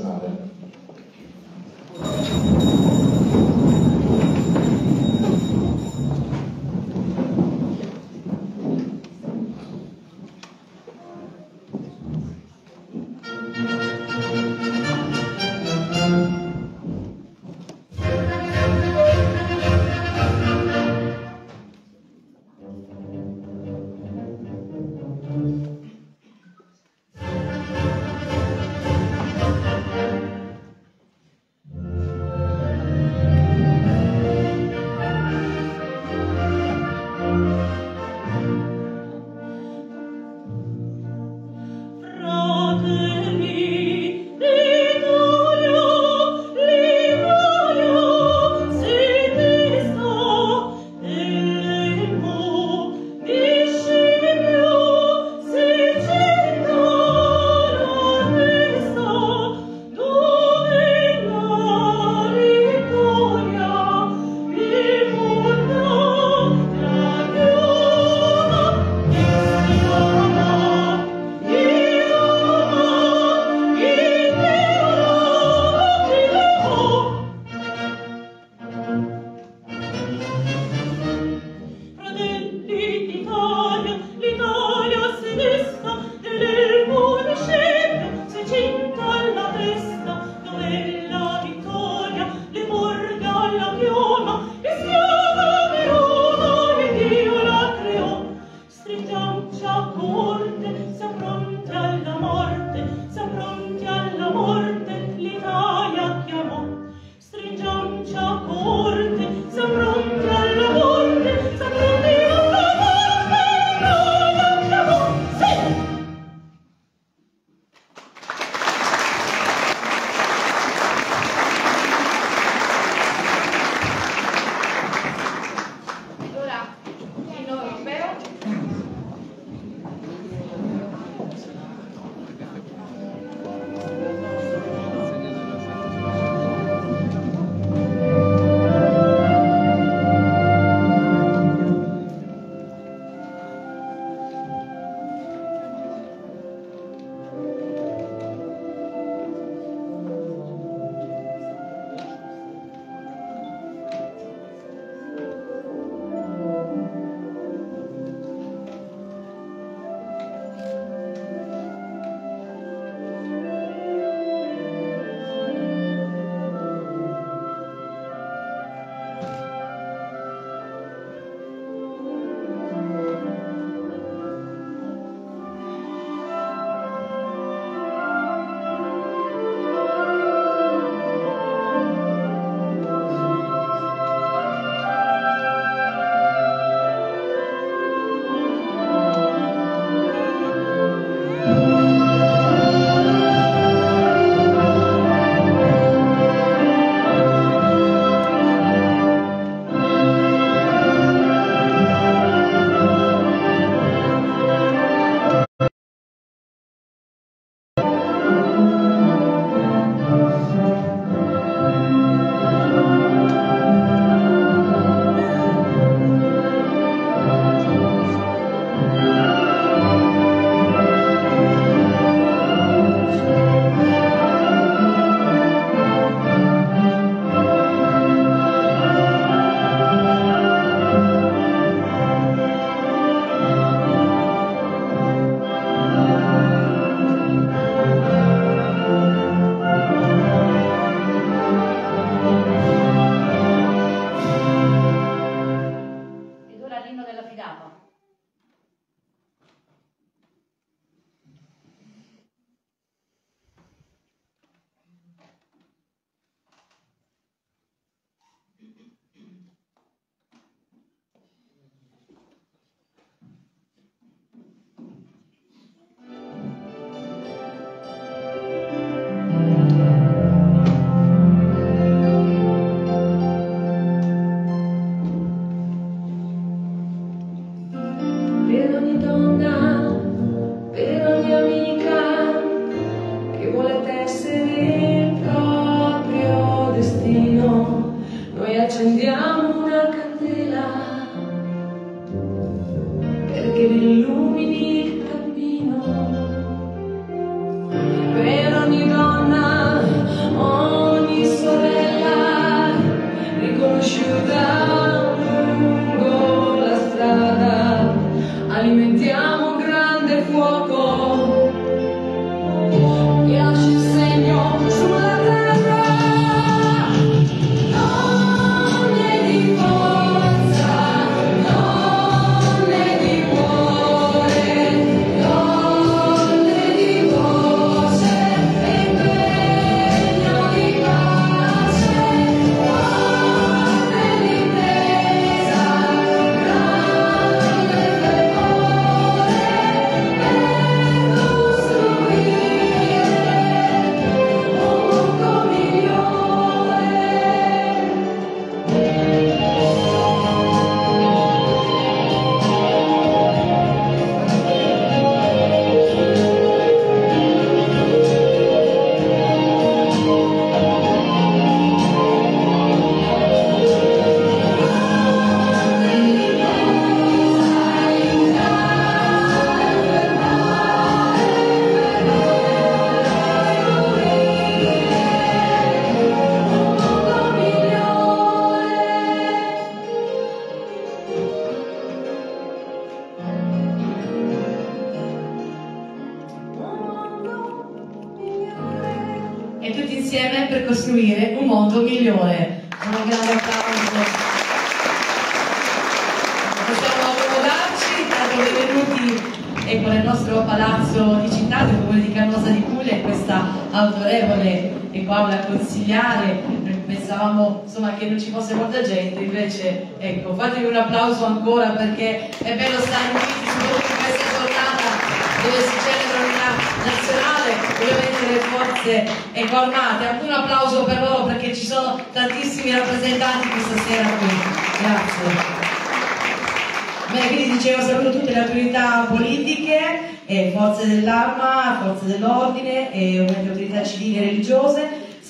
nazionale.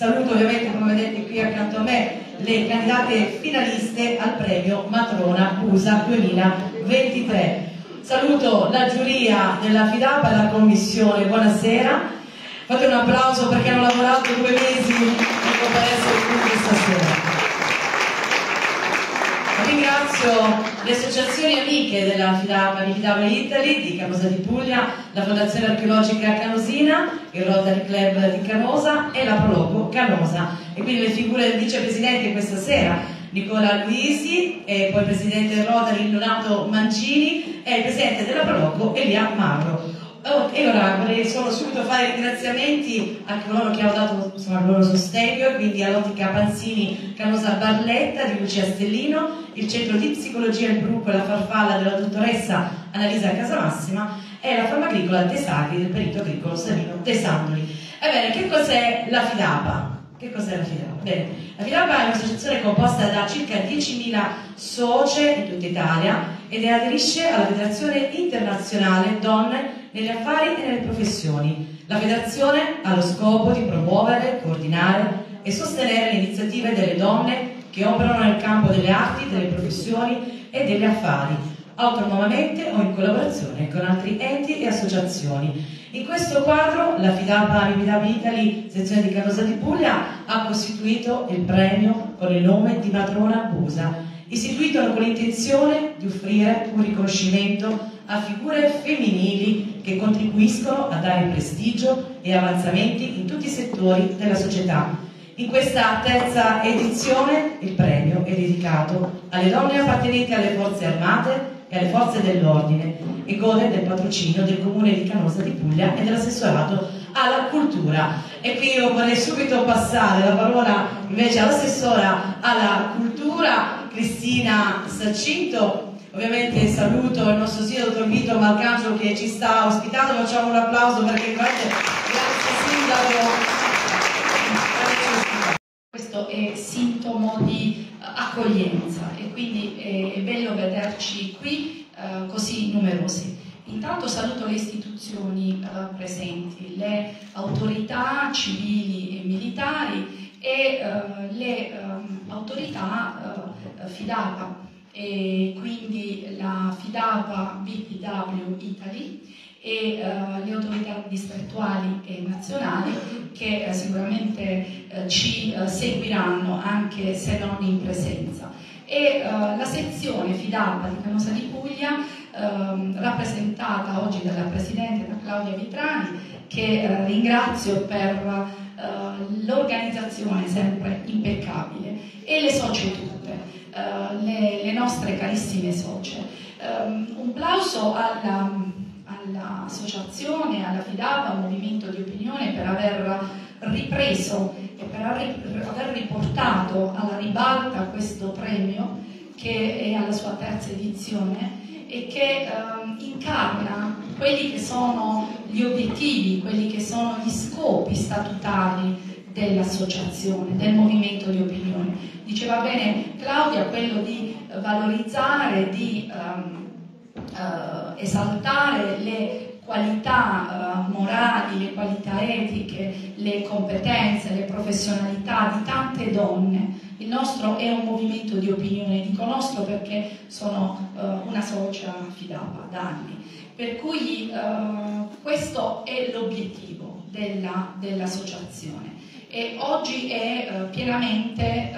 Saluto ovviamente, come vedete qui accanto a me, le candidate finaliste al premio Matrona USA 2023. Saluto la giuria della FIDAPA e la commissione, buonasera. Fate un applauso perché hanno lavorato due mesi per essere qui questa sera. Ringrazio le associazioni amiche della Fidapa di Fidapa Italy, di Canosa di Puglia, la Fondazione Archeologica Canosina, il Rotary Club di Canosa e la Proloco Canosa. E quindi le figure del vicepresidente questa sera, Nicola Luisi, e poi il presidente del Rotary Donato Mancini e il presidente della Proloco Elia Marro. Oh, e ora vorrei solo subito fare ringraziamenti a coloro che hanno dato insomma, il loro sostegno, quindi all'Ottica Panzini Canosa Barletta di Lucia Stellino, il Centro di Psicologia Il Bruco e la Farfalla della dottoressa Annalisa Casamassima e la Farma Agricola De Sagri del perito agricolo Savino De Sandoli. Ebbene, che cos'è la FIDAPA? Che cos'è la FIDAPA? Bene, la FIDAPA è un'associazione composta da circa 10.000 socie in tutta Italia ed aderisce alla Federazione Internazionale Donne negli affari e nelle professioni. La federazione ha lo scopo di promuovere, coordinare e sostenere le iniziative delle donne che operano nel campo delle arti, delle professioni e degli affari, autonomamente o in collaborazione con altri enti e associazioni. In questo quadro la FIDAPA Unidab Italy, sezione di Canosa di Puglia, ha costituito il premio con il nome di Matrona Busa, istituito con l'intenzione di offrire un riconoscimento a figure femminili che contribuiscono a dare prestigio e avanzamenti in tutti i settori della società. In questa terza edizione il premio è dedicato alle donne appartenenti alle forze armate e alle forze dell'ordine e gode del patrocinio del comune di Canosa di Puglia e dell'assessorato alla cultura. E qui io vorrei subito passare la parola invece all'assessora alla cultura, Cristina Sacinto, Ovviamente saluto il nostro sindaco dottor Vito Malcangelo che ci sta ospitando, facciamo un applauso perché grazie sindaco. Questo è sintomo di accoglienza e quindi è bello vederci qui uh, così numerosi. Intanto saluto le istituzioni uh, presenti, le autorità civili e militari e uh, le um, autorità FIDAPA e quindi la FIDAPA BPW Italy e uh, le autorità distrettuali e nazionali che uh, sicuramente uh, ci seguiranno anche se non in presenza. E la sezione FIDAPA di Canosa di Puglia, ehm, rappresentata oggi dalla Presidente da Claudia Vitrani, che ringrazio per l'organizzazione sempre impeccabile, e le socie tutte. Eh, le, le, nostre carissime socie. Um, un plauso all'associazione, all alla FIDAPA, al movimento di opinione per aver ripreso e per aver riportato alla ribalta questo premio che è alla sua terza edizione e che um, incarna quelli che sono gli obiettivi, quelli che sono gli scopi statutari dell'associazione, del movimento di opinione. Diceva bene Claudia quello di valorizzare, di um, uh, esaltare le qualità uh, morali, le qualità etiche, le competenze, le professionalità di tante donne. Il nostro è un movimento di opinione, dico nostro perché sono uh, una socia fidata da anni. Per cui questo è l'obiettivo dell'associazione. Dell e oggi è eh, pienamente,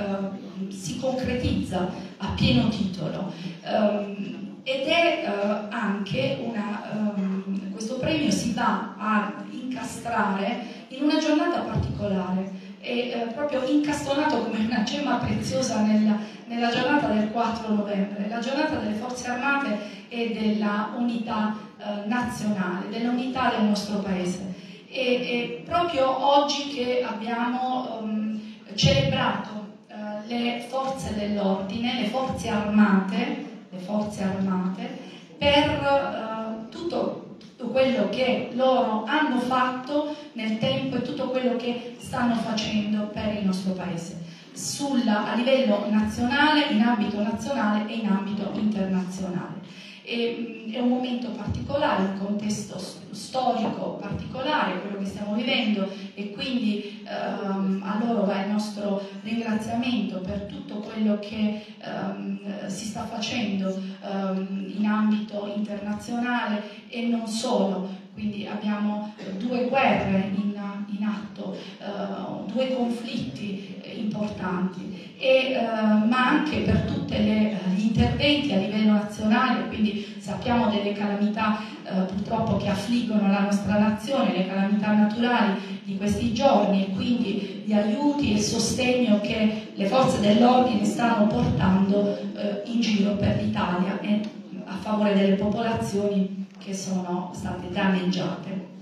si concretizza a pieno titolo um, ed è uh, anche una, um, questo premio si va a incastrare in una giornata particolare e eh, proprio incastonato come una gemma preziosa nella, nella, giornata del 4 novembre, la giornata delle forze armate e della unità eh, nazionale, dell'unità del nostro paese. E, e, proprio oggi che abbiamo um, celebrato uh, le forze dell'ordine, le forze armate, le forze armate per uh, tutto quello che loro hanno fatto nel tempo e tutto quello che stanno facendo per il nostro paese, sulla, a livello nazionale, in ambito nazionale e in ambito internazionale. E, è un momento particolare, un contesto storico particolare, quello che stiamo vivendo e quindi ehm, a loro va il nostro ringraziamento per tutto quello che ehm, si sta facendo ehm, in ambito internazionale e non solo, quindi abbiamo due guerre in, in atto, eh, due conflitti importanti, e, eh, ma anche per tutti gli interventi a livello nazionale, quindi sappiamo delle calamità eh, purtroppo che affliggono la nostra nazione, le calamità naturali di questi giorni e quindi gli aiuti e il sostegno che le forze dell'ordine stanno portando eh, in giro per l'Italia e a favore delle popolazioni che sono state danneggiate.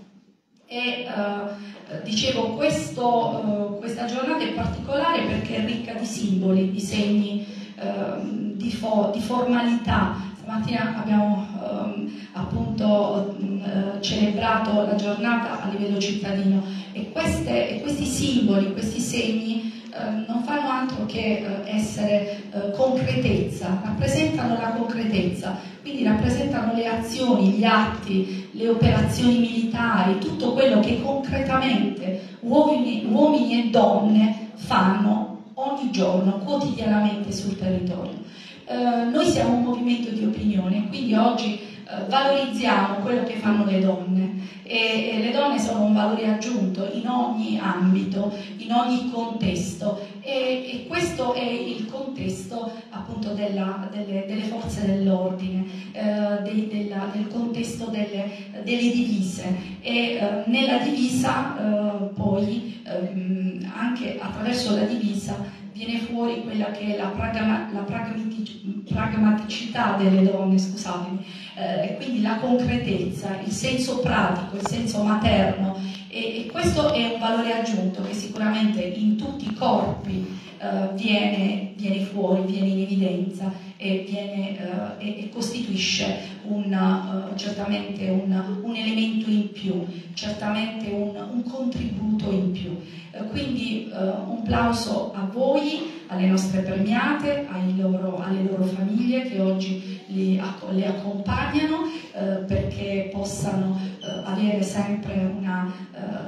E, uh, dicevo, questo, uh, questa giornata è particolare perché è ricca di simboli, di segni, uh, di, fo di, formalità. Stamattina abbiamo um, appunto um, celebrato la giornata a livello cittadino e, queste, e questi simboli, questi segni non fanno altro che essere concretezza, rappresentano la concretezza, quindi rappresentano le azioni, gli atti, le operazioni militari, tutto quello che concretamente uomini, uomini e donne fanno ogni giorno, quotidianamente sul territorio. Eh, noi siamo un movimento di opinione, quindi oggi eh, valorizziamo quello che fanno le donne. E, e, le donne sono un valore aggiunto in ogni ambito, in ogni contesto. E, e questo è il contesto appunto della, delle, delle, forze dell'ordine, eh, de, della, del contesto delle, delle divise. E eh, nella divisa eh, poi ehm, anche attraverso la divisa viene fuori quella che è la, pragma, la pragmaticità delle donne, scusatemi, eh, e quindi la concretezza, il senso pratico, il senso materno. E, e, questo è un valore aggiunto che sicuramente in tutti i corpi eh, viene, viene, fuori, viene in evidenza e, viene, eh, e, e costituisce un, uh, certamente un, un, elemento in più, certamente un, un contributo in più. Uh, quindi uh, un plauso a voi, alle nostre premiate, loro, alle loro famiglie che oggi li, le accompagnano perché possano avere sempre una,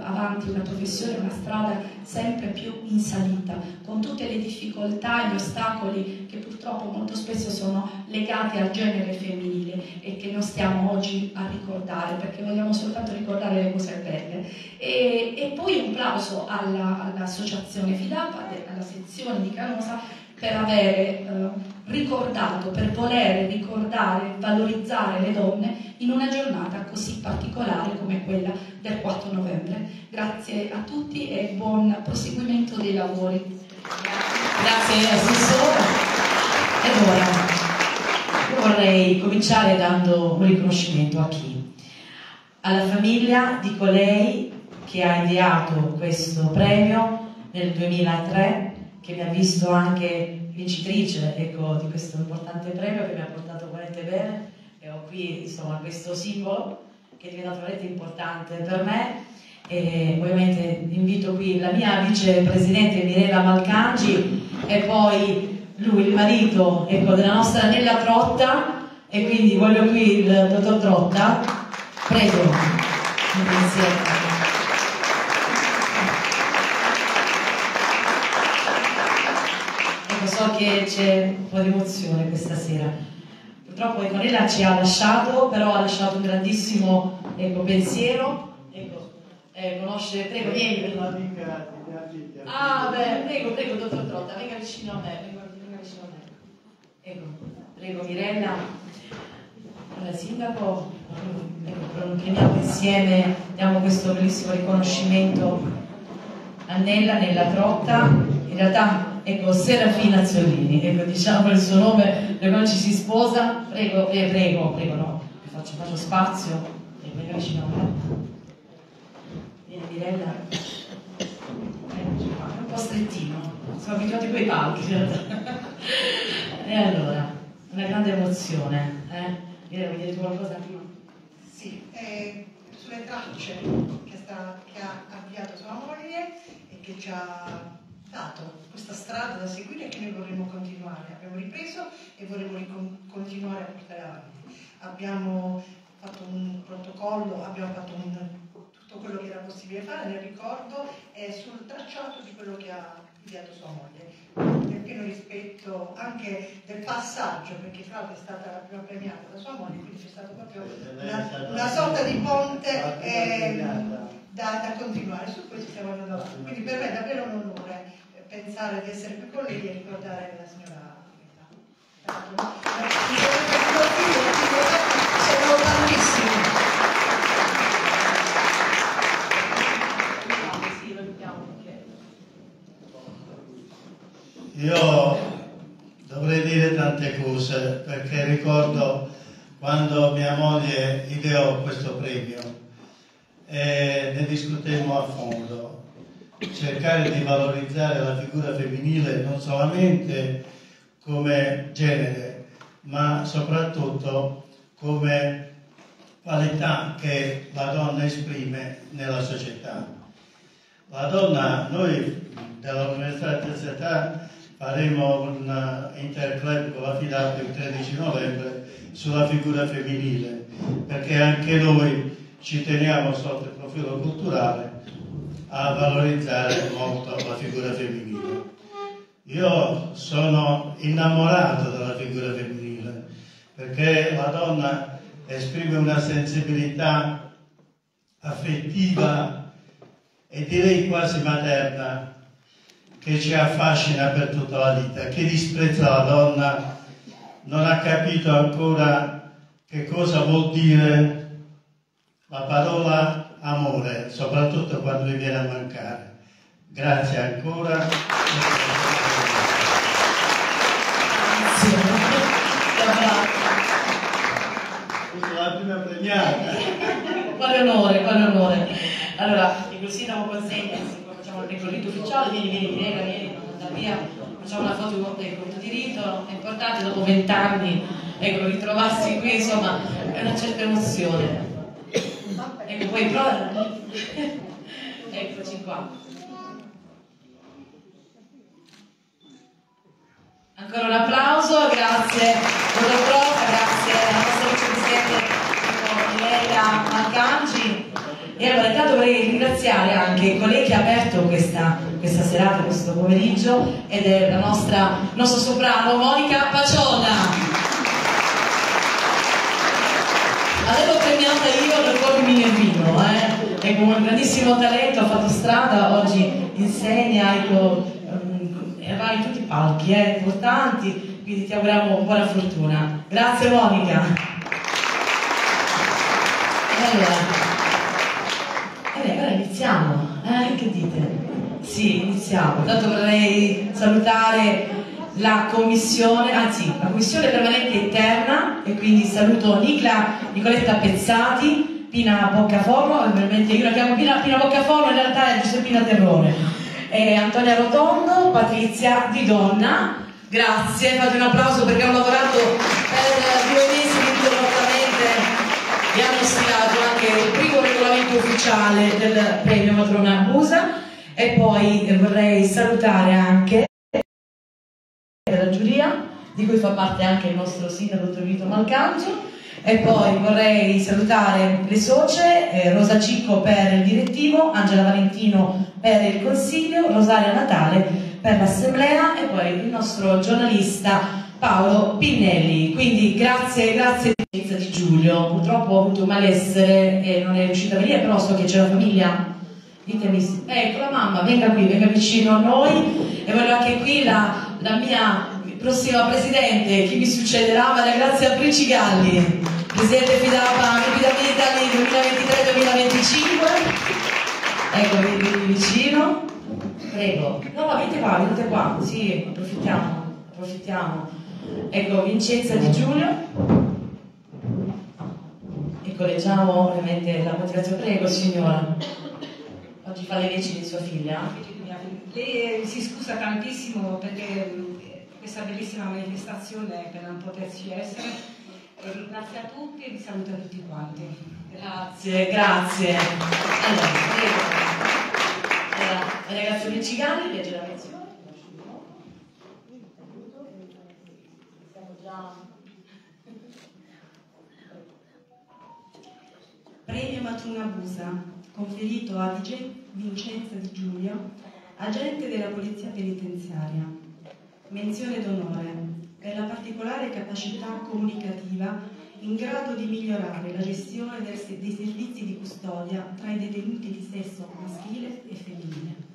avanti una professione, una strada sempre più in salita, con tutte le difficoltà e gli ostacoli che purtroppo molto spesso sono legati al genere femminile e che non stiamo oggi a ricordare perché vogliamo soltanto ricordare le cose belle. E, e poi un plauso all'associazione all FIDAPA, alla sezione di Canosa per avere eh, ricordato, per voler ricordare, valorizzare le donne in una giornata così particolare come quella del 4 novembre. Grazie a tutti e buon proseguimento dei lavori. Grazie Assessore. Ed ora vorrei cominciare dando un riconoscimento a chi? Alla famiglia di colei che ha ideato questo premio nel 2003, che mi ha visto anche vincitrice ecco, di questo importante premio che mi ha portato veramente bene e ho qui insomma, questo simbolo che è diventato veramente importante per me e ovviamente invito qui la mia vicepresidente Mirella Malcangi e poi lui, il marito ecco, della nostra Nella Trotta, e quindi voglio qui il dottor Trotta. Prego. Grazie. Ecco, so che c'è un po' di emozione questa sera. Purtroppo ecco, Nella ci ha lasciato, però ha lasciato un grandissimo ecco, pensiero. Ecco, eh, conosce, prego, vieni. Ah, beh, prego, prego, dottor Trotta, venga vicino a me. Prego Mirella. Allora, Sindaco, premiamo insieme, diamo questo bellissimo riconoscimento a Nella, Nella Trotta, in realtà ecco Serafina Azzolini, ecco diciamo il suo nome, da quando ci si sposa, prego, eh, prego, prego no, faccio, faccio spazio, prego, venga vicino a. Vieni Mirella, è un po' strettino, siamo abituati quei palchi in realtà. e allora, una grande emozione, eh? Mirella, vuoi dire qualcosa prima? Sì, eh, sulle tracce che, sta, che, ha avviato sua moglie e che ci ha dato questa strada da seguire che noi vorremmo continuare. Abbiamo ripreso e vorremmo continuare a portare avanti. Abbiamo fatto un protocollo, abbiamo fatto un, tutto quello che era possibile fare nel ricordo e sul tracciato di quello che ha inviato sua moglie pieno rispetto anche del passaggio, perché tra l'altro è stata la prima premiata da sua moglie, quindi c'è stato proprio una, una sorta di ponte eh, da, da, continuare, su ci stiamo andando avanti. Quindi per me è davvero un onore pensare di essere qui con lei e ricordare la signora Sono Io dovrei dire tante cose perché ricordo quando mia moglie ideò questo premio e ne discutemmo a fondo, cercare di valorizzare la figura femminile non solamente come genere, ma soprattutto come qualità che la donna esprime nella società. La donna, noi dell'Università di Terza faremo un uh, interclub con la FIDAP il 13 novembre sulla figura femminile, perché anche noi ci teniamo sotto il profilo culturale a valorizzare molto la figura femminile. Io sono innamorato della figura femminile, perché la donna esprime una sensibilità affettiva e direi quasi materna che ci affascina per tutta la vita. Chi disprezza la donna non ha capito ancora che cosa vuol dire la parola amore, soprattutto quando vi viene a mancare. Grazie ancora. La prima premiata. Quale onore, quale onore. Allora, il sindaco consegna facciamo il ricorrito ufficiale, vieni, vieni, vieni, vieni, andare via, facciamo una foto con te, con diritto, è importante dopo vent'anni, ecco, ritrovarsi qui, insomma, è una certa emozione. Ecco, poi prova. Eccoci qua. Ancora un applauso, grazie Prof, grazie alla nostra vicepresidente Ileria Malcangi. E allora intanto vorrei ringraziare anche colei che ha aperto questa, questa serata, questo pomeriggio, ed è la nostra, il nostro soprano Monica Paciola. L'avevo premiata io nel cuore mi nervino, eh? È con un grandissimo talento, ha fatto strada, oggi insegna, ecco, va in tutti i palchi, eh, importanti, quindi ti auguriamo buona fortuna. Grazie Monica. Allora, Eh, che dite? Sì, iniziamo. Tanto vorrei salutare la commissione, anzi la commissione permanente interna e quindi saluto Nicla Nicoletta Pezzati, Pina Boccaforno, ovviamente io la chiamo Pina, Pina Boccaforno, in realtà è Giuseppina Terrone, e Antonia Rotondo, Patrizia Di Donna, grazie, fate un applauso perché hanno lavorato per due mesi ininterrottamente hanno stilato anche il primo regolamento ufficiale del premio Matrona Busa e poi vorrei salutare anche la giuria di cui fa parte anche il nostro sindaco dottor Vito Malcangio e poi vorrei salutare le socie, eh, Rosa Cicco per il direttivo, Angela Valentino per il consiglio, Rosaria Natale per l'assemblea e poi il nostro giornalista Paolo Pinnelli. Quindi grazie, grazie di Giulio. Purtroppo ho avuto malessere e non è riuscita a venire, però so che c'è la famiglia. Ditemi, ecco la mamma, venga qui, venga vicino a noi e voglio anche qui la, la mia prossima presidente, chi mi succederà, Maria Grazia Princigalli. Presidente Fidapa, Fidabilità 2023-2025. Ecco, vieni vicino. Prego. No, venite qua, venite qua, sì, approfittiamo, approfittiamo. Ecco, Vincenza Di Giulio. Ecco, leggiamo ovviamente la motivazione. Prego, signora. Oggi fa le leggi di sua figlia. Lei eh, si scusa tantissimo perché eh, questa bellissima manifestazione per non poterci essere. E ringrazia tutti e vi saluta tutti quanti. Grazie, grazie. Allora, prego. Allora, il ragazzo Michigani legge la menzione. Siamo già... Premio Matuna Busa, conferito a Vincenza Di Giulio, agente della Polizia Penitenziaria. Menzione d'onore per la particolare capacità comunicativa in grado di migliorare la gestione dei servizi di custodia tra i detenuti di sesso maschile e femminile.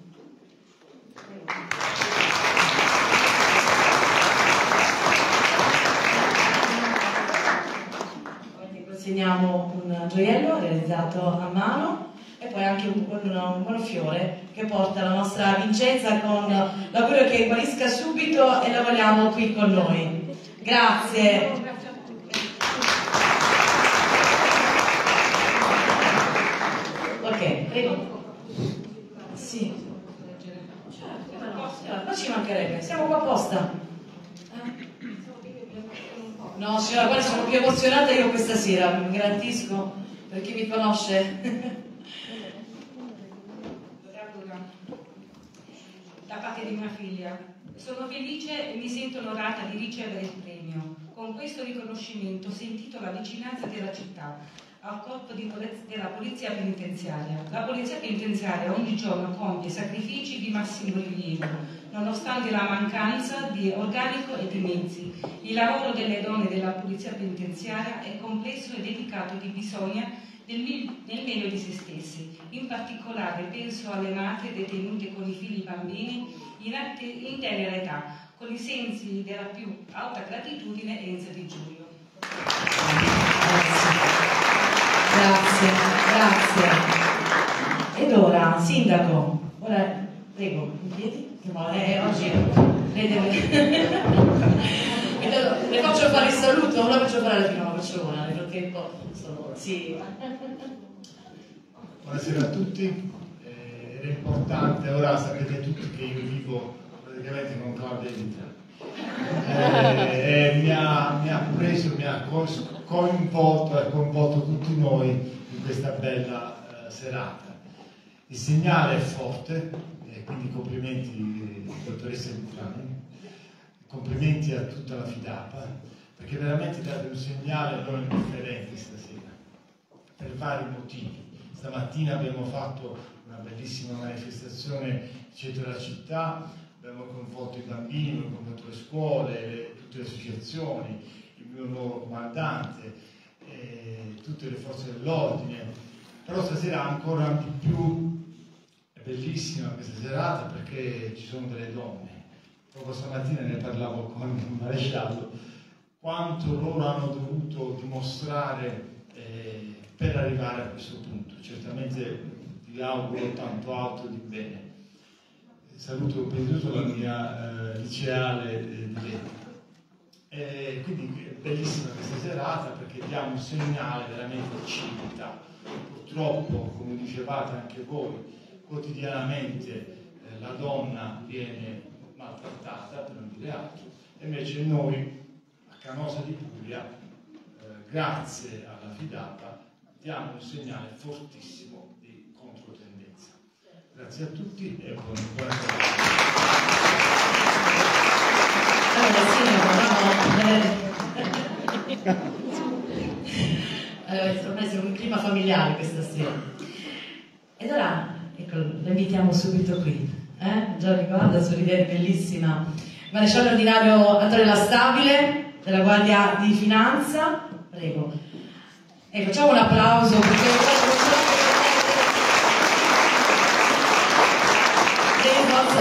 Oggi consegniamo un gioiello realizzato a mano e poi anche un, un, un monofiore che porta la nostra Vincenza con l'augurio che guarisca subito e la vogliamo qui con noi. Grazie. Ok, prego. Sì. Certo, ma ci mancherebbe, siamo qua apposta. No, signora, guardi, sono più emozionata io questa sera, mi garantisco, per chi mi conosce. Da parte di mia figlia. Sono felice e mi sento onorata di ricevere il premio. Con questo riconoscimento sentito la vicinanza della città al corpo della polizia penitenziaria. La polizia penitenziaria ogni giorno compie sacrifici di massimo rilievo, nonostante la mancanza di organico e di mezzi. Il lavoro delle donne della polizia penitenziaria è complesso e dedicato di bisogna nel, meglio di se stessi. In particolare penso alle madri detenute con i figli bambini in, in tenera età, con i sensi della più alta gratitudine Enza di Giulio. Grazie, grazie. Ed ora, sindaco, ora prego, in? No, eh, oggi lei Le faccio fare il saluto, ora faccio fare la prima, faccio una, sono... Sì. Buonasera a tutti, Eh, importante, ora sapete tutti che io vivo praticamente con Claudia Vita Eh, e mi ha, mi ha preso, mi ha coinvolto e coinvolto tutti noi in questa bella eh, serata. Il segnale è forte, quindi complimenti dottoressa Butrani, complimenti a tutta la Fidapa, perché veramente date un segnale non indifferente stasera, per vari motivi. Stamattina abbiamo fatto una bellissima manifestazione in centro della città, abbiamo coinvolto i bambini, abbiamo coinvolto le scuole, le- tutte le associazioni, il mio nuovo comandante, eh, tutte le forze dell'ordine, però stasera ancora di più bellissima questa serata perché ci sono delle donne. Proprio stamattina ne parlavo con il maresciallo, quanto loro hanno dovuto dimostrare eh, per arrivare a questo punto. Certamente vi auguro tanto altro di bene. Saluto di tutto la mia eh, liceale eh, di Leti. E quindi è bellissima questa serata perché diamo un segnale veramente di civiltà. Purtroppo, come dicevate anche voi, quotidianamente eh, la donna viene maltrattata, per non dire altro, e invece noi a Canosa di Puglia, eh, grazie alla Fidapa, diamo un segnale fortissimo di controtendenza. Grazie a tutti e buon- buona serata. Allora, ormai siamo in clima familiare questa sera. Ed ora, ecco, la invitiamo subito qui. Eh? Già ricorda, sorridente, bellissima. Maresciallo ordinario Antonio Lastabile, della Guardia di Finanza. Prego. Ecco, facciamo un applauso perché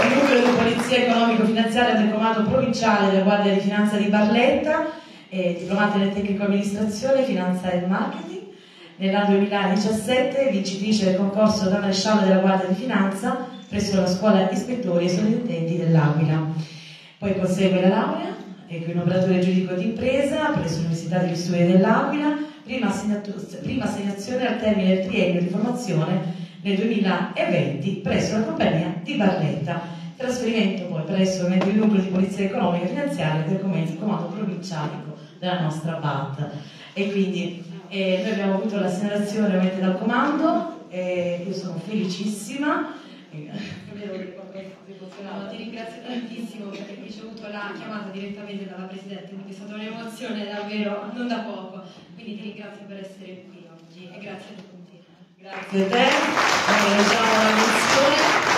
il numero di polizia economico-finanziaria del comando provinciale della Guardia di Finanza di Barletta è diplomata in tecnico amministrazione, finanza e marketing. Nell'anno 2017 vincitrice del concorso da maresciallo della Guardia di Finanza presso la scuola ispettori e sovrintendenti dell'Aquila. Poi consegue la laurea ecco, in operatore giuridico d'impresa presso l'Università degli Studi dell'Aquila, prima, prima assegnazione al termine del triennio di formazione nel 2020 presso la compagnia di Barletta, trasferimento poi presso il nucleo di polizia economica e finanziaria del comando provinciale della nostra BAT. E quindi eh, noi abbiamo avuto la segnalazione ovviamente dal comando, eh, io sono felicissima. No, ti ringrazio tantissimo per aver ricevuto la chiamata direttamente dalla Presidente, quindi è stata un'emozione davvero non da poco. Quindi ti ringrazio per essere qui oggi e grazie a tutti. Grazie a te, allora, lasciamo la menzione.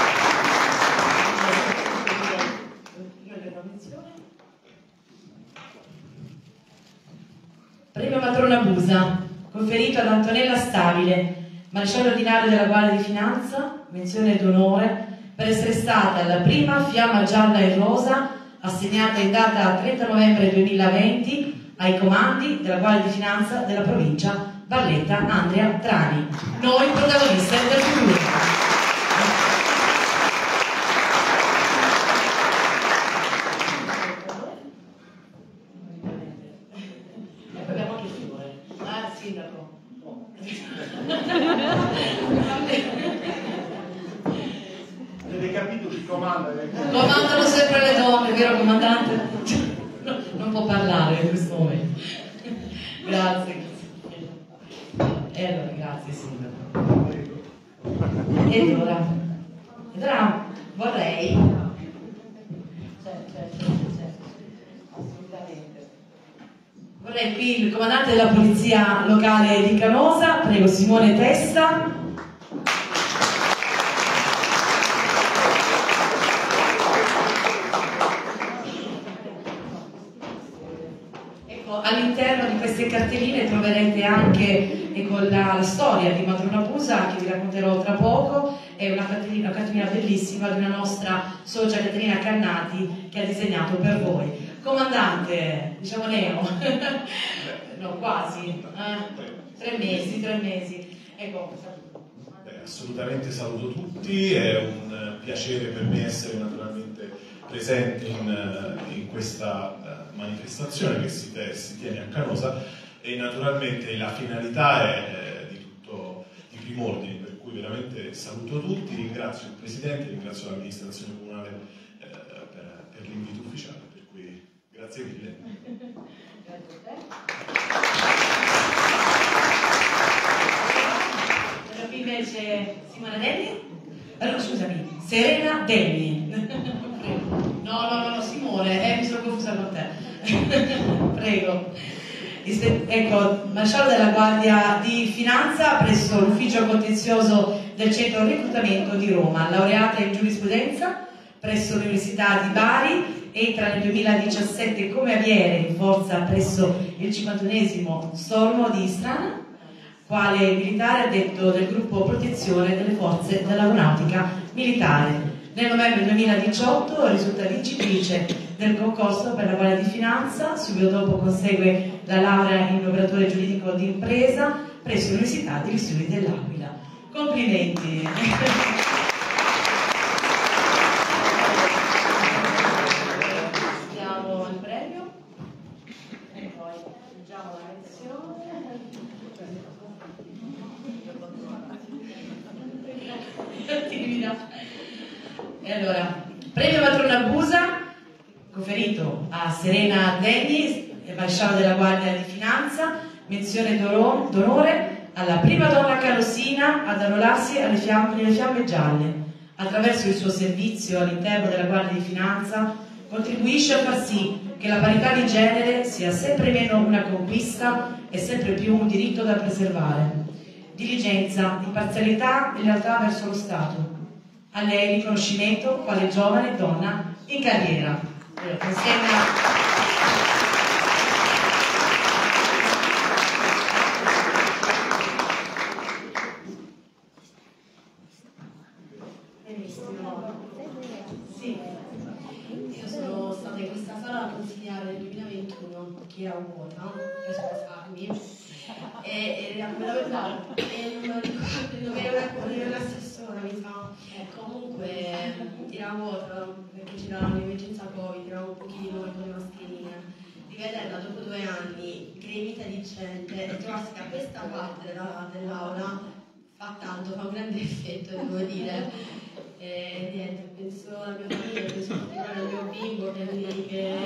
Premio Matrona Busa, conferito ad Antonella Stabile, maresciallo ordinario della Guardia di Finanza, menzione d'onore per essere stata la prima fiamma gialla e rosa assegnata in data 30 novembre 2020 ai comandi della Guardia di Finanza della provincia Barletta Andrea Trani. Noi protagoniste del futuro. Comandano sempre le donne, vero comandante? Non può parlare in questo momento. Grazie. E allora, grazie Sindaco. Ed ora, ed ora vorrei... Certo, certo, certo. Vorrei qui il comandante della polizia locale di Canosa, prego Simone Testa, all'interno di queste cartelline troverete anche ecco, la, la, storia di Madrona Pusa che vi racconterò tra poco, è una cartellina, una cartellina bellissima di una nostra socia Caterina Cannati che ha disegnato per voi. Comandante, diciamo Neo, no quasi, eh? tre mesi, tre mesi. Ecco, Beh, assolutamente saluto tutti, è un piacere per me essere naturalmente presente in, in questa manifestazione che si, si, tiene a Canosa e naturalmente la finalità è di tutto di primo ordine, per cui veramente saluto tutti, ringrazio il Presidente, ringrazio l'amministrazione comunale eh, per, per l'invito ufficiale, per cui grazie mille. Grazie a te. qui invece Simona Delli? Allora, scusami, Serena Delli. No, no, no, Simone, eh, mi sono confusa con te. Prego. Ecco, maresciallo della Guardia di Finanza presso l'ufficio contenzioso del centro reclutamento di Roma, laureata in giurisprudenza presso l'Università di Bari, entra nel 2017 come aviere in forza presso il 51 Stormo di Istrana, quale militare addetto del gruppo protezione delle forze dell'aeronautica militare. Nel novembre 2018 risulta vincitrice del concorso per la Guardia di Finanza, subito dopo consegue la laurea in operatore giuridico di impresa presso l'Università degli Studi dell'Aquila. Complimenti! Diamo il premio. E poi allora, premio Matrona Busa conferito a Serena Dennis, maresciallo della Guardia di Finanza, menzione d'onore alla prima donna carosina ad arruolarsi alle fiamme, alle fiamme gialle. Attraverso il suo servizio all'interno della Guardia di Finanza contribuisce a far sì che la parità di genere sia sempre meno una conquista e sempre più un diritto da preservare. Diligenza, imparzialità e lealtà verso lo Stato. A lei riconoscimento quale giovane donna in carriera insieme a Sì, io sono stata in questa sala a consigliare nel 2021 bicchiere a vuota per sposarmi e, e, ricordo, e non il nome dell'assessore mi fa comunque tira vuota perché c'era l'emergenza covid eravamo un pochino con le mascherine di vederla dopo due anni gremita di gente e trovarsi da questa parte della, dell'aula fa tanto, fa un grande effetto devo dire e niente, penso alla mia famiglia, penso al mio bimbo che è lì che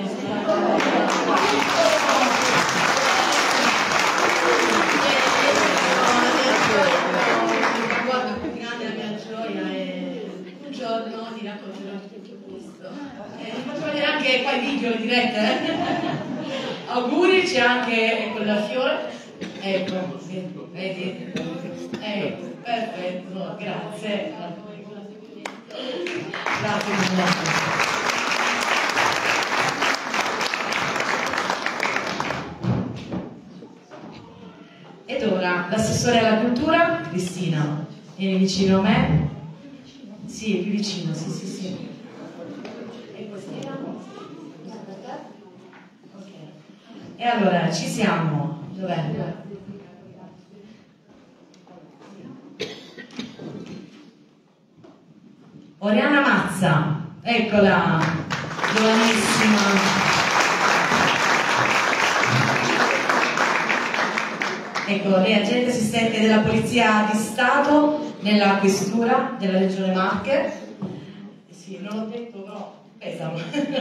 giorno ti racconterò tutto questo. E vi faccio vedere anche qua i video in diretta. Eh? Auguri, c'è anche quella fiore. Ecco, vedi? Ecco, perfetto, grazie. Grazie mille. Ed ora l'assessore alla cultura, Cristina, vieni vicino a me. Sì, più vicino, sì, sì, sì. E Cristina? Ok. E allora, ci siamo. Dov'è? Oriana Mazza, eccola, giovanissima. Ecco, lei è agente assistente della Polizia di Stato nella questura della Regione Marche. Sì, non l'ho detto, però pesa,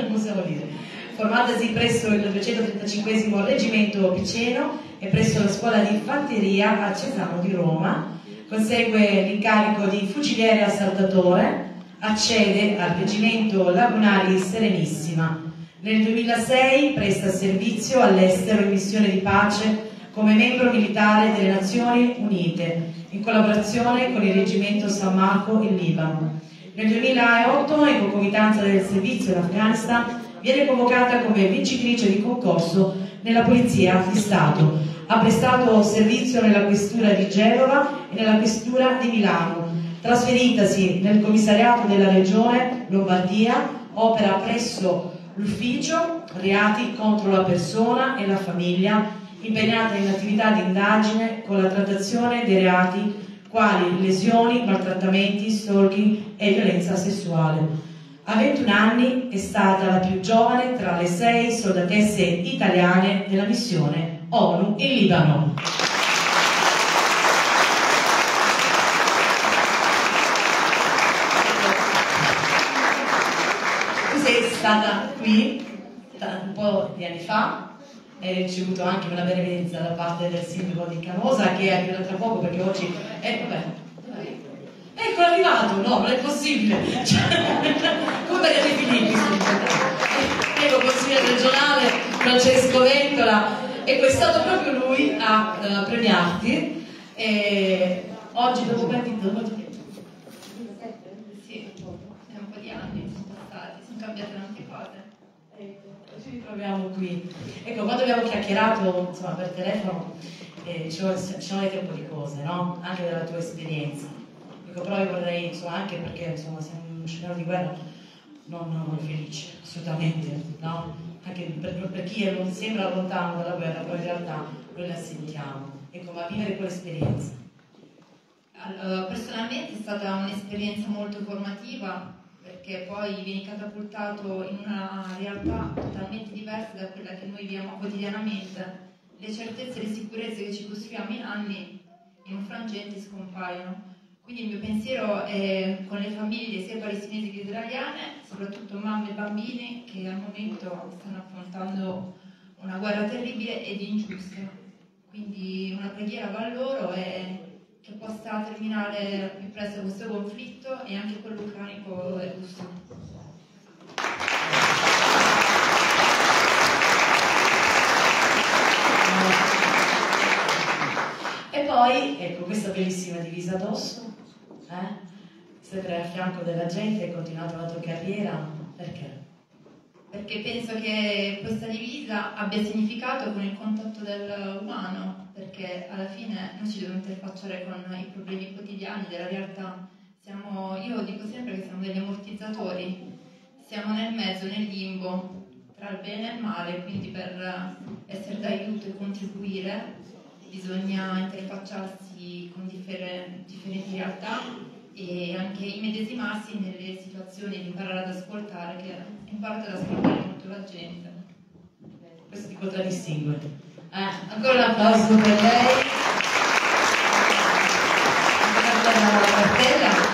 possiamo dire. Formatasi presso il 235 Reggimento Piceno e presso la scuola di fanteria a Cesano di Roma. Consegue l'incarico di fuciliere assaltatore, accede al Reggimento Lagunari Serenissima. Nel 2006 presta servizio all'estero in missione di pace come membro militare delle Nazioni Unite, in collaborazione con il Reggimento San Marco in Libano. Nel 2008, in concomitanza del servizio in Afghanistan, viene convocata come vincitrice di concorso nella Polizia di Stato. Ha prestato servizio nella questura di Genova e nella questura di Milano. Trasferitasi nel commissariato della regione Lombardia, opera presso l'ufficio reati contro la persona e la famiglia impegnata in attività di indagine con la trattazione dei reati quali lesioni, maltrattamenti, stalking e violenza sessuale. A 21 anni è stata la più giovane tra le sei soldatesse italiane della missione ONU in Libano. Tu sei stata qui un po' di anni fa hai ricevuto anche una beneficenza da parte del sindaco di Canosa che è arrivato tra poco perché oggi eh, vabbè, ecco arrivato? No non è possibile. Cioè, come Maria De Filippi ecco consigliere regionale Francesco Ventola. E è stato proprio lui a uh, premiarti. E oggi dopo quanti dopo sì, è un po' di anni sono cambiate tante cose. Ci ritroviamo qui. Ecco, quando abbiamo chiacchierato insomma, per telefono eh, ci sono detto un po' di cose, no? Anche della tua esperienza. Ecco, però io vorrei, insomma, anche perché insomma, siamo in un scenario di guerra non, non felice, assolutamente, no? Anche per, per chi non sembra lontano dalla guerra, però in realtà noi la sentiamo. Ecco, ma vivere quell'esperienza. Allora, personalmente è stata un'esperienza molto formativa perché poi vieni catapultato in una realtà totalmente diversa da quella che noi viviamo quotidianamente. Le certezze e le sicurezze che ci costruiamo in anni in un frangente scompaiono. Quindi il mio pensiero è con le famiglie sia palestinesi che israeliane, soprattutto mamme e bambini che al momento stanno affrontando una guerra terribile ed ingiusta. Quindi una preghiera va a loro e che possa terminare al più presto questo conflitto e anche quello ucranico e russo. E poi, ecco, questa bellissima divisa addosso, eh? Sempre a fianco della gente, hai continuato la tua carriera, perché? Perché penso che questa divisa abbia significato con il contatto dell'umano, perché alla fine noi ci dobbiamo interfacciare con i problemi quotidiani della realtà. Siamo, io dico sempre che siamo degli ammortizzatori, siamo nel mezzo, nel limbo, tra il bene e il male, quindi per essere d'aiuto e contribuire bisogna interfacciarsi con differ- differenti realtà e anche immedesimarsi nelle situazioni ed imparare ad ascoltare, che imparate ad ascoltare molto la gente. Questo ti contraddistingue. Eh, ancora un applauso per lei. Ancora la cartella.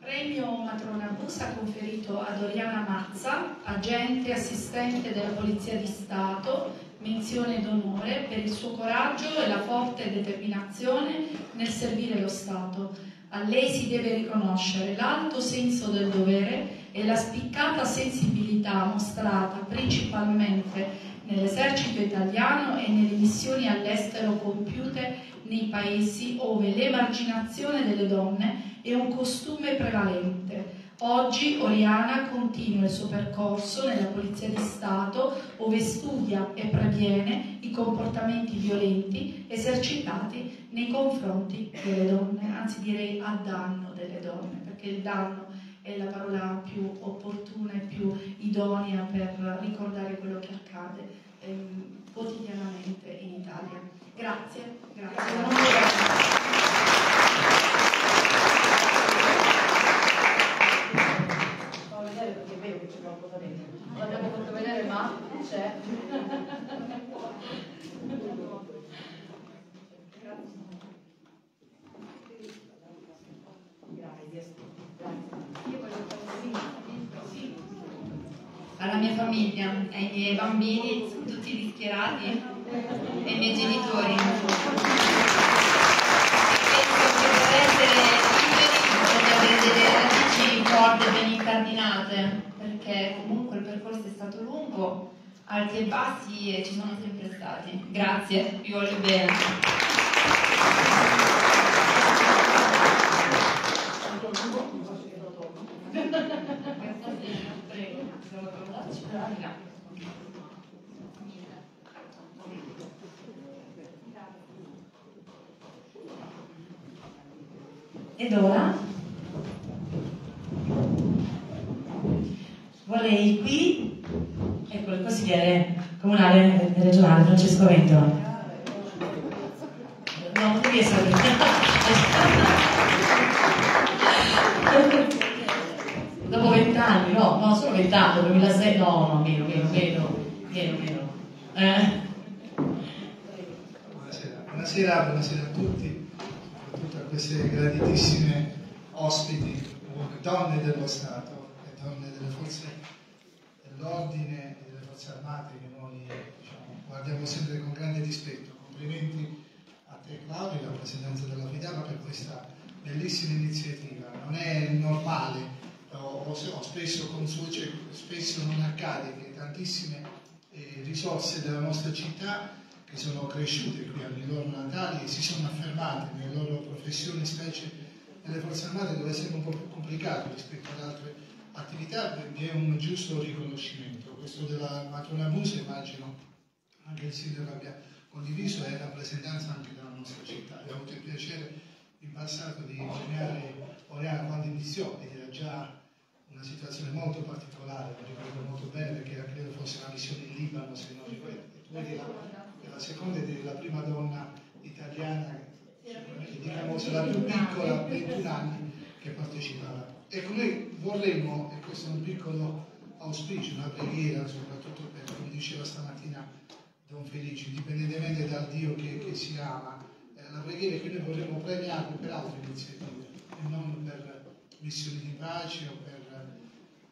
Premio Matrona Busa conferito ad Oriana Mazza, agente assistente della Polizia di Stato, menzione d'onore per il suo coraggio e la forte determinazione nel servire lo Stato. A lei si deve riconoscere l'alto senso del dovere e la spiccata sensibilità mostrata principalmente nell'esercito italiano e nelle missioni all'estero compiute nei paesi dove l'emarginazione delle donne è un costume prevalente. Oggi Oriana continua il suo percorso nella Polizia di Stato, dove studia e previene i comportamenti violenti esercitati nei confronti delle donne, anzi direi a danno delle donne, perché il danno è la parola più opportuna e più idonea per ricordare quello che accade ehm, quotidianamente in Italia. Grazie, grazie. Fa qualcosa dentro. L'abbiamo fatto vedere ma c'è. alla mia famiglia, ai miei bambini, tutti rischiarati, e ai miei genitori. Penso che per essere liberi bisogna avere delle radici forti e ben incardinate, perché comunque il percorso è stato lungo, alti e bassi ci sono sempre stati. Grazie, vi voglio bene. Ed ora vorrei qui, ecco il consigliere comunale regionale Francesco Ventola. No, devi essere Dopo vent'anni, no, no, solo vent'anni, 2006, no, no, meno, meno, meno, meno, meno. Eh? Buonasera. Buonasera, buonasera a tutti, soprattutto a queste graditissime ospiti, donne dello Stato donne delle forze dell'ordine e delle forze armate che noi diciamo, guardiamo sempre con grande rispetto. Complimenti a te Claudio, la presidenza della FIDAPA per questa bellissima iniziativa. Non è normale, ho- ho spesso cioè, spesso non accade che tantissime eh, risorse della nostra città che sono cresciute qui ai loro natali e si sono affermate nelle loro professioni, specie nelle forze armate dove è sempre un po' più complicato rispetto ad altre attività, vi è un giusto riconoscimento. Questo della matrona Musa immagino anche il sindaco abbia condiviso è rappresentanza anche della nostra città. Abbiamo avuto il piacere in passato di premiare Oriana quando iniziò ed era già una situazione molto particolare, lo ricordo molto bene perché era, credo fosse una missione in Libano, se non ricordo. E eri la, la seconda eri la prima donna italiana, diciamo la più piccola, 21 anni, che partecipava. Ecco, noi vorremmo, e questo è un piccolo auspicio, una preghiera, soprattutto per, come diceva stamattina Don Felice, indipendentemente dal Dio che, che si ama, eh, la preghiera è che noi vorremmo premiarlo per altre iniziative e non per missioni di pace o per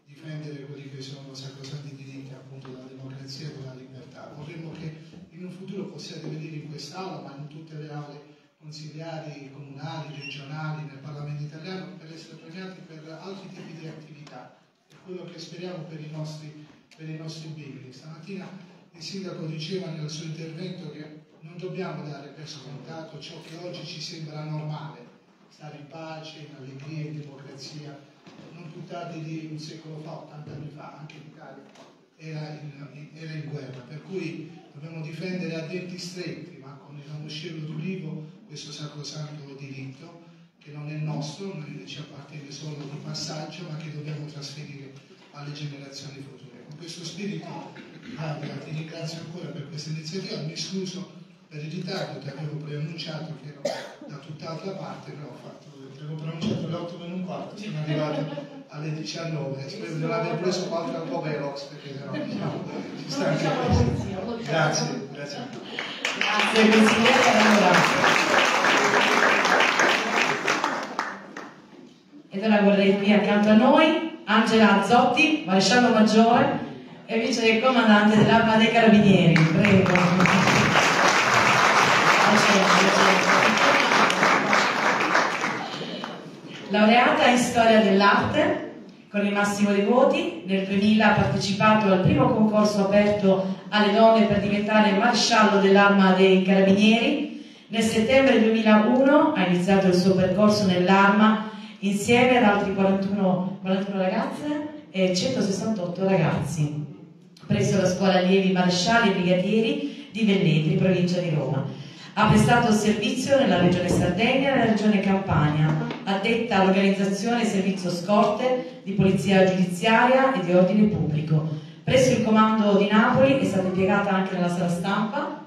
difendere quelli che sono sacrosanti diritti appunto della democrazia e della libertà. Vorremmo che in un futuro possiate venire in quest'aula, ma in tutte le aule consigliari comunali, regionali, nel Parlamento italiano, per essere premiati per altri tipi di attività. È quello che speriamo per i nostri, per i nostri bimbi. Stamattina il sindaco diceva nel suo intervento che non dobbiamo dare per scontato ciò che oggi ci sembra normale, stare in pace, in allegria, in democrazia. Non più tardi di un secolo fa, 80 anni fa, anche l'Italia era in, era in guerra, per cui dobbiamo difendere a denti stretti, ma con il ramoscello d'ulivo, questo sacrosanto diritto, che non è nostro, non ci appartiene solo di passaggio, ma che dobbiamo trasferire alle generazioni future. Con questo spirito, Andrea, ti ringrazio ancora per questa iniziativa, mi scuso per il ritardo, ti avevo preannunciato che ero da tutt'altra parte, però ho fatto, ti avevo preannunciato alle 8 meno un quarto, sono arrivato alle 19, spero di non aver preso qualche al po' velox perché sennò diciamo, ci sta anche questo. Grazie, grazie. Grazie. Allora. Ed ora vorrei qui accanto a noi Angela Azzotti, maresciallo maggiore e vice comandante dell'Arma dei Carabinieri. Prego. Laureata in storia dell'arte con il massimo dei voti, nel 2000 ha partecipato al primo concorso aperto alle donne per diventare maresciallo dell'arma dei carabinieri. Nel settembre 2001 ha iniziato il suo percorso nell'arma insieme ad altri 41, 41 ragazze e 168 ragazzi presso la scuola allievi marescialli e brigadieri di Velletri, provincia di Roma. Ha prestato servizio nella regione Sardegna e nella regione Campania, addetta all'organizzazione e servizio scorte di polizia giudiziaria e di ordine pubblico. Presso il comando di Napoli è stata impiegata anche nella sala stampa.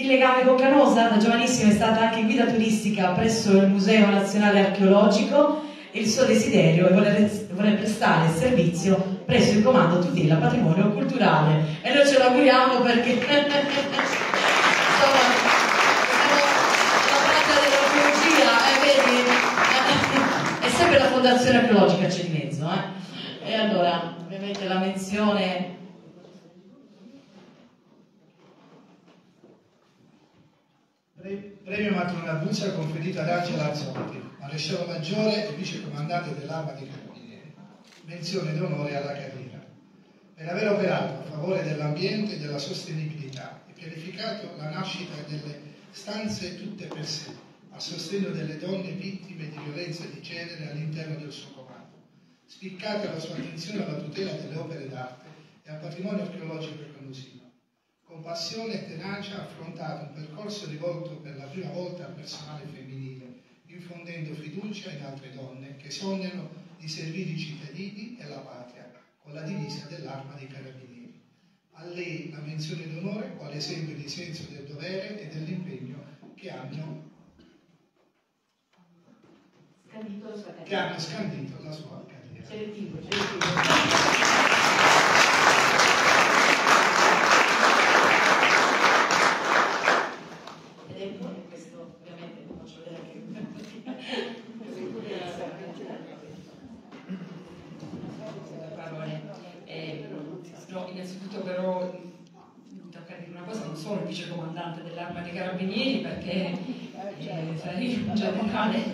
Il legame con Canosa, da giovanissima è stata anche guida turistica presso il Museo Nazionale Archeologico e il suo desiderio è voler, voler prestare servizio presso il comando tutela patrimonio culturale. E noi ce lo auguriamo perché insomma, la parte dell'archeologia, vedi, eh, è sempre la fondazione archeologica c'è di mezzo, eh. E allora, ovviamente la menzione Premio Matrona Buzia conferito ad Angela Azzotti, maresciallo maggiore e vice comandante dell'Arma dei Carabinieri. Menzione d'onore alla carriera. Per aver operato a favore dell'ambiente e della sostenibilità e pianificato la nascita delle stanze tutte per sé, a sostegno delle donne vittime di violenza di genere all'interno del suo comando. Spiccata la sua attenzione alla tutela delle opere d'arte e al patrimonio archeologico canusino con passione e tenacia ha affrontato un percorso rivolto per la prima volta al personale femminile, infondendo fiducia in altre donne che sognano di servire i cittadini e la patria con la divisa dell'arma dei carabinieri. A lei la menzione d'onore quale esempio di senso del dovere e dell'impegno che hanno, che hanno scandito la sua carriera. ed è pure questo ovviamente lo faccio vedere anche parole. Eh, no, innanzitutto però mi tocca dire una cosa, non sono il vice comandante dell'arma dei carabinieri perché eh, sarei un generale.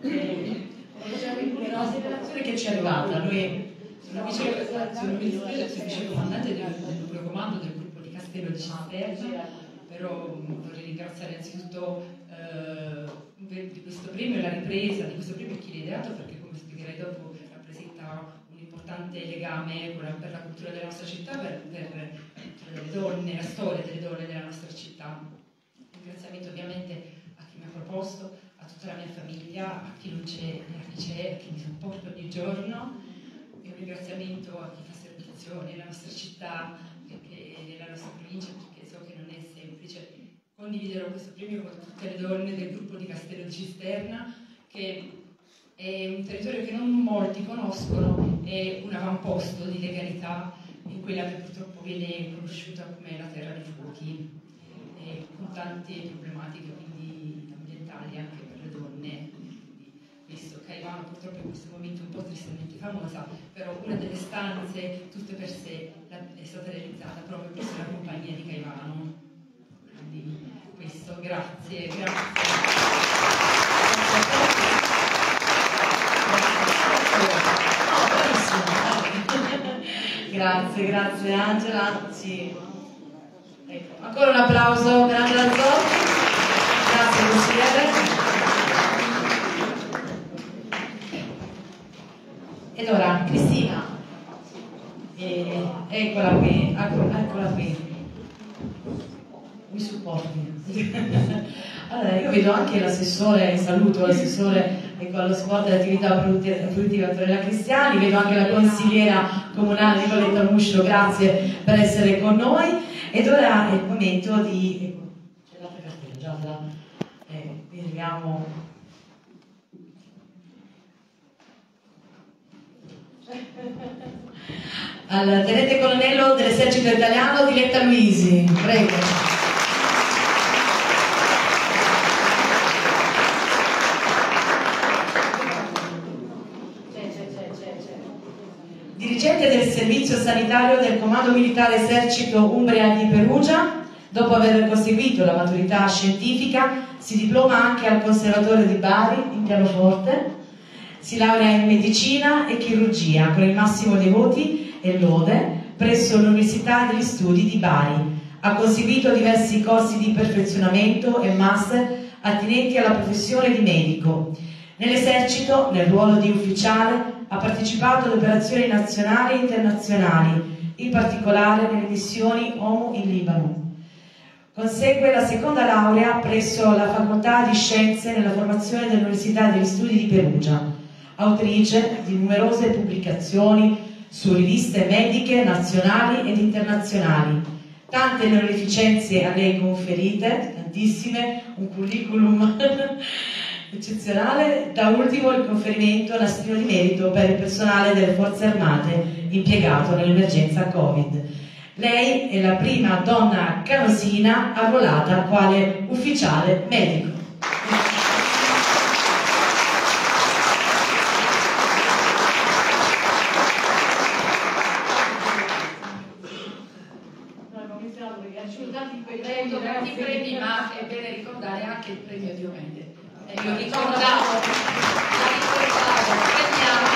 Eh, una segnalazione che ci è arrivata lui sono vice, sono vice, sono vice comandante del, del nucleo comando del gruppo di Castello di Cisterna, però mh, vorrei ringraziare innanzitutto eh, di questo premio, la ripresa di questo premio e chi l'ha ideato perché come spiegherai dopo rappresenta un importante legame la- per la cultura della nostra città, per, per delle donne, la storia delle donne della nostra città. Un ringraziamento ovviamente a chi mi ha proposto, a tutta la mia famiglia, a chi non c'è a chi c'è, a chi mi supporta ogni giorno e un ringraziamento a chi fa servizio nella nostra città che- nella nostra provincia perché so che non è semplice. Condividerò questo premio con tutte le donne del gruppo di Castello di Cisterna che è un territorio che non molti conoscono, è un avamposto di legalità quella che purtroppo viene conosciuta come la terra dei fuochi, e con tante problematiche quindi ambientali anche per le donne. Visto Caivano purtroppo in questo momento un po' tristemente famosa, però una delle stanze tutte per sé è stata realizzata proprio presso la compagnia di Caivano. Quindi questo, grazie, grazie. Grazie a tutti. Grazie, grazie Angela. Sì. Ecco, ancora un applauso per Angela Zotti. Grazie consigliere. Ed ora Cristina. E, eccola qui, ecco- eccola qui. Mi supporti. Allora, io vedo anche l'assessore, saluto l'assessore ecco, allo sport e all'attività produttiva Antonella Cristiani, vedo anche la consigliera comunale Nicoletta Muscio, grazie per essere con noi. Ed ora è il momento di... Ecco, c'è l'altra cartella, Gianna, eh, vediamo... Al tenente colonnello dell'esercito italiano Diletta Luisi, prego. dirigente del servizio sanitario del Comando Militare Esercito Umbria di Perugia, dopo aver conseguito la maturità scientifica, si diploma anche al Conservatorio di Bari in pianoforte, si laurea in medicina e chirurgia con il massimo dei voti e lode presso l'Università degli Studi di Bari. Ha conseguito diversi corsi di perfezionamento e master attinenti alla professione di medico. Nell'esercito, nel ruolo di ufficiale, ha partecipato ad operazioni nazionali e internazionali, in particolare nelle missioni ONU in Libano. Consegue la seconda laurea presso la Facoltà di Scienze nella formazione dell'Università degli Studi di Perugia, autrice di numerose pubblicazioni su riviste mediche nazionali ed internazionali, tante onorificenze a lei conferite, tantissime, un curriculum eccezionale, da ultimo il conferimento all'assegno di merito per il personale delle forze armate impiegato nell'emergenza Covid. Lei è la prima donna canosina arruolata quale ufficiale medico. tanti premi, ma è bene ricordare anche il premio di Omede e io ricordavo, la ricordavo, prendiamo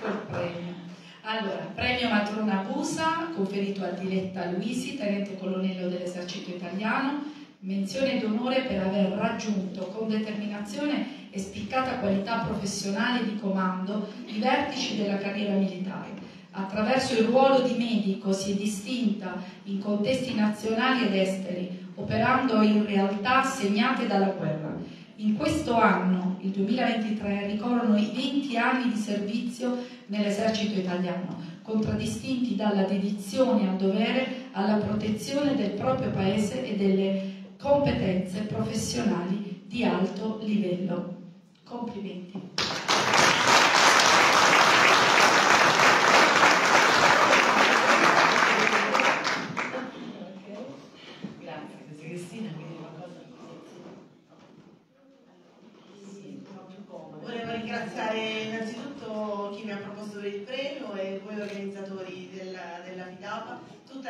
quel premio. Allora, premio Matrona Busa, conferito a Diletta Luisi, tenente colonnello dell'esercito italiano, menzione d'onore per aver raggiunto con determinazione e spiccata qualità professionale di comando i vertici della carriera militare. Attraverso il ruolo di medico si è distinta in contesti nazionali ed esteri, operando in realtà segnate dalla guerra. In questo anno, il 2023, ricorrono i 20 anni di servizio nell'esercito italiano, contraddistinti dalla dedizione al dovere alla protezione del proprio paese e delle competenze professionali di alto livello. Complimenti. ringraziare innanzitutto chi mi ha proposto per il premio e voi organizzatori della, della FIDAPA,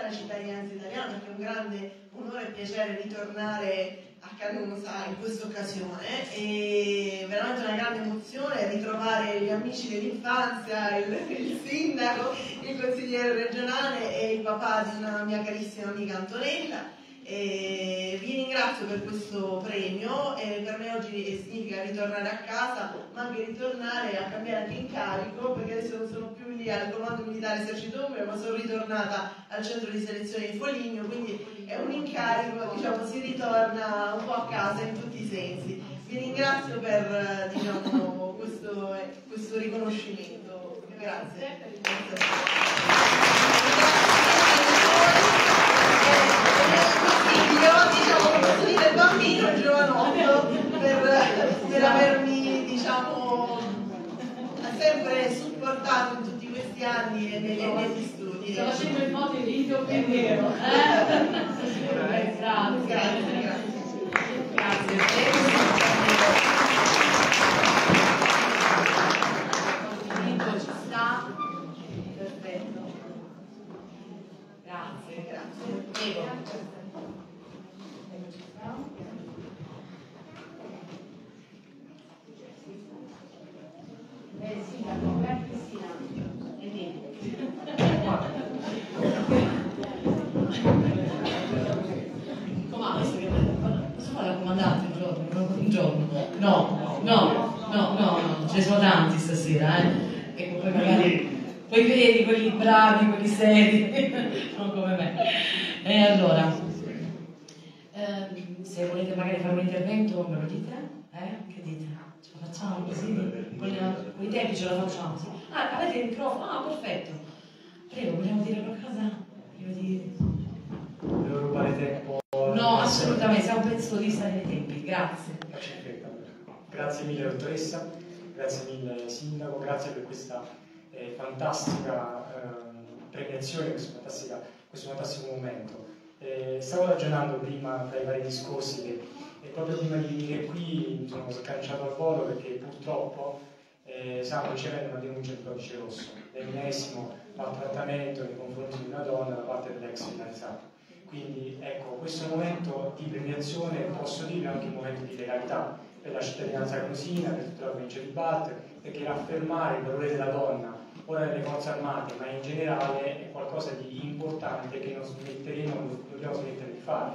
tutta la cittadinanza italiana, perché è un grande onore e piacere ritornare a Canosa in questa occasione. E veramente una grande emozione ritrovare gli amici dell'infanzia, il, il sindaco, il consigliere regionale e il papà di una mia carissima amica Antonella e vi ringrazio per questo premio, e per me oggi significa ritornare a casa, ma anche ritornare a cambiare anche incarico, perché adesso non sono più lì al comando militare esercito Umbria, ma sono ritornata al centro di selezione di Foligno, quindi è un incarico, diciamo, si ritorna un po' a casa in tutti i sensi. Vi ringrazio per diciamo, questo, questo riconoscimento. Grazie. io diciamo posso dire bambino e giovanotto per, per avermi diciamo sempre supportato in tutti questi anni e negli, negli studi. Sto facendo il foto in video vero. Eh? Grazie. Grazie, grazie. grazie. No, no, no, ce ne sono tanti stasera, eh. Ecco, poi magari poi vedi quelli bravi, quelli seri, non come me. E allora, eh, se volete magari fare un intervento me lo dite? Eh? Che dite? Ce la facciamo così? Con, i tempi ce la facciamo? Sì. Ah, avete il microfono? Ah, perfetto. Prego, vogliamo dire qualcosa? Prima di... Devo rubare tempo? No, assolutamente, siamo pensionista dei tempi, grazie. Grazie mille dottoressa, grazie mille sindaco, grazie per questa eh, fantastica eh, premiazione, questo, questo fantastico momento. Eh, stavo ragionando prima tra i vari discorsi che e proprio prima di venire qui mi sono scanciato al volo perché purtroppo eh, stiamo ricevendo una denuncia di codice rosso, l'ennesimo maltrattamento nei confronti di una donna da parte dell'ex fidanzato. Quindi ecco, questo momento di premiazione posso dire anche un momento di legalità per la cittadinanza cosina, per tutta la provincia di Batte, perché affermare il valore della donna, ora nelle forze armate, ma in generale è qualcosa di importante che non smetteremo, non dobbiamo smettere di fare,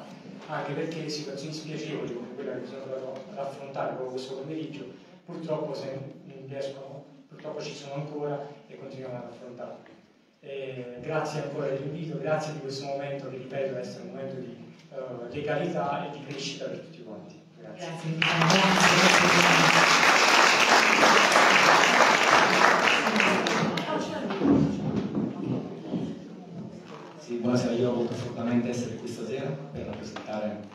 anche perché situazioni spiacevoli come quella che sono andato ad affrontare proprio questo pomeriggio, purtroppo se riescono, purtroppo ci sono ancora e continuiamo ad affrontarle. Eh, grazie ancora dell'invito, grazie di questo momento che ripeto essere un momento di uh, legalità e di crescita per tutti. Grazie. Sì, buonasera, io ho avuto fortunatamente essere qui stasera per rappresentare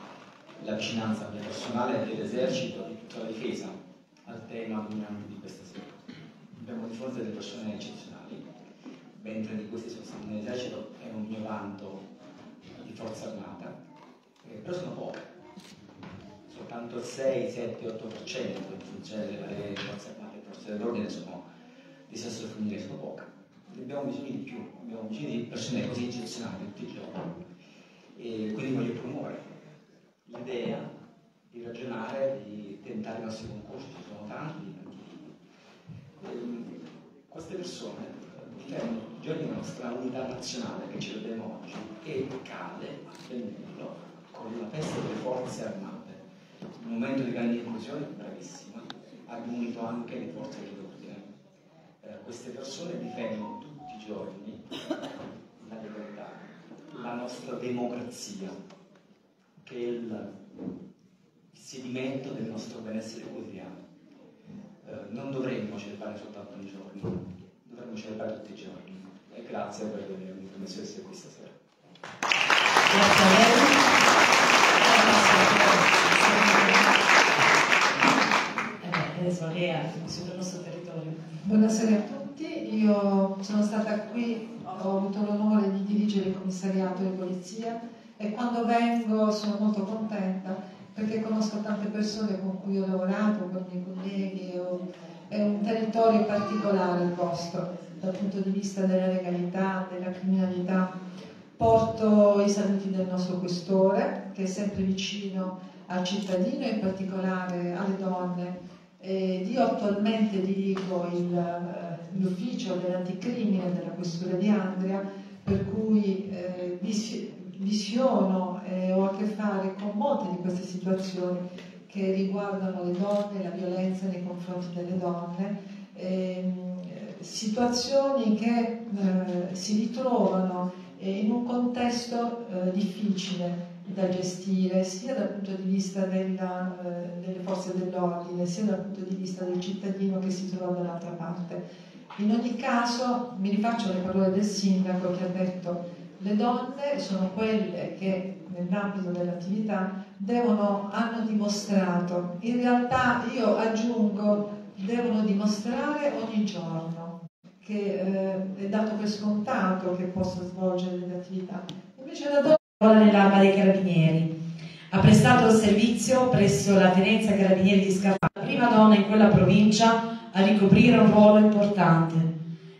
la vicinanza mia personale dell'esercito di tutta la difesa al tema di questa sera. Abbiamo di fronte delle persone eccezionali, ben tre di questi sono stati nell'esercito, è un mio vanto di forza armata, eh, però sono poche, soltanto il 6, 7, 8% in funzione delle forze armate e forze dell'ordine sono di sesso femminile, sono poche abbiamo bisogno di più, abbiamo bisogno di persone così eccezionali tutti i giorni. E quindi voglio promuovere l'idea di ragionare, di tentare i nostri concorsi, ci sono tanti, tanti. queste persone difendono tutti i giorni la nostra unità nazionale che celebriamo oggi e cade benvenuto con la festa delle forze armate. Un momento di grande inclusione, bravissima, abbiamo unito anche le forze dell'ordine. Eh, queste persone difendono giorni la libertà, la nostra democrazia, che è il sedimento del nostro benessere quotidiano. Eh, non dovremmo celebrare soltanto un giorno, dovremmo celebrare tutti i giorni. E grazie per avermi permesso di essere qui stasera. Grazie a lei. Adesso lei è sul nostro territorio. Buonasera a tutti io sono stata qui, ho avuto l'onore di dirigere il commissariato di polizia e quando vengo sono molto contenta perché conosco tante persone con cui ho lavorato, con i colleghi, è un territorio particolare il vostro dal punto di vista della legalità, della criminalità. Porto i saluti del nostro questore che è sempre vicino al cittadino e in particolare alle donne. Eh, io attualmente dirigo il l'ufficio dell'anticrimine della questura di Andria, per cui eh, visiono e eh, ho a che fare con molte di queste situazioni che riguardano le donne, la violenza nei confronti delle donne, ehm, situazioni che eh, si ritrovano eh, in un contesto eh, difficile da gestire sia dal punto di vista della, eh, delle forze dell'ordine sia dal punto di vista del cittadino che si trova dall'altra parte. In ogni caso mi rifaccio le parole del sindaco che ha detto le donne sono quelle che nell'ambito dell'attività devono, hanno dimostrato, in realtà io aggiungo devono dimostrare ogni giorno che eh, è dato per scontato che possa svolgere delle attività. Invece la donna nell'arma dei carabinieri. Ha prestato il servizio presso la Tenenza Carabinieri di Scafà, la prima donna in quella provincia a ricoprire un ruolo importante.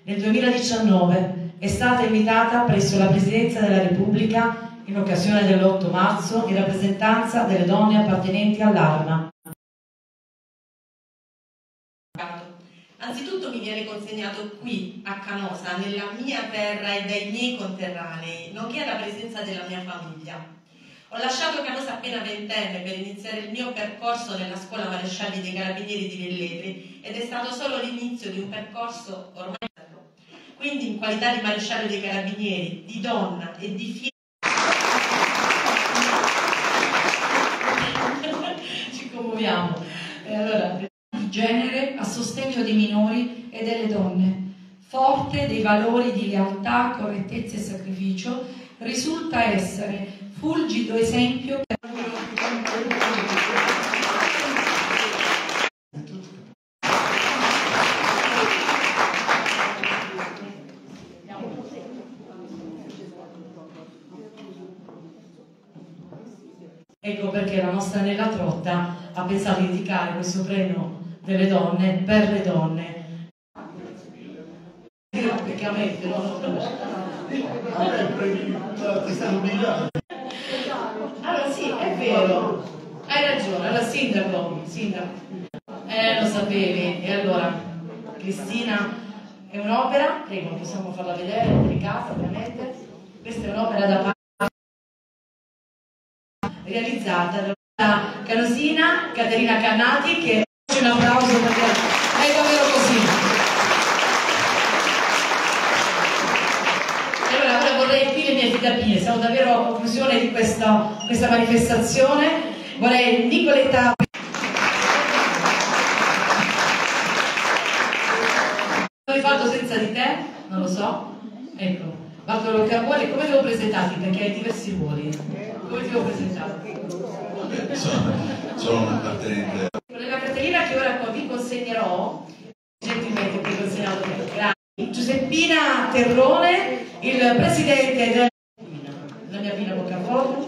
Nel 2019 è stata invitata presso la Presidenza della Repubblica in occasione dell'8 marzo in rappresentanza delle donne appartenenti all'arma. Anzitutto mi viene consegnato qui a Canosa, nella mia terra e dai miei conterranei, nonché alla presenza della mia famiglia. Ho lasciato Canosa appena ventenne per iniziare il mio percorso nella scuola marescialli dei carabinieri di Velletri ed è stato solo l'inizio di un percorso ormai quindi in qualità di maresciallo dei carabinieri, di donna e di figlia muoviamo. E allora... Di genere a sostegno dei minori e delle donne, forte dei valori di lealtà, correttezza e sacrificio, risulta essere fulgido esempio per Ecco perché la nostra Nella Trotta ha pensato di dedicare questo premio delle donne per le donne. Però non Allora sì, è vero, hai ragione, allora sindaco, sindaco, eh lo sapevi, e allora Cristina è un'opera, prego possiamo farla vedere, delicata ovviamente, questa è un'opera da parte realizzata da Canosina Caterina Cannati che un applauso perché è davvero così. E allora ora mie fidapine, siamo davvero a conclusione di questa, questa manifestazione. Vorrei Nicoletta L'ho fatto senza di te? Non lo so. Ecco, Bartolo Carbone, come te lo presentati? Perché hai diversi ruoli. Come ti ho presentato? Sono, sono un appartenente. Con la cartellina che ora vi consegnerò, gentilmente vi consegnato grazie. Giuseppina Terrone, il presidente del dire a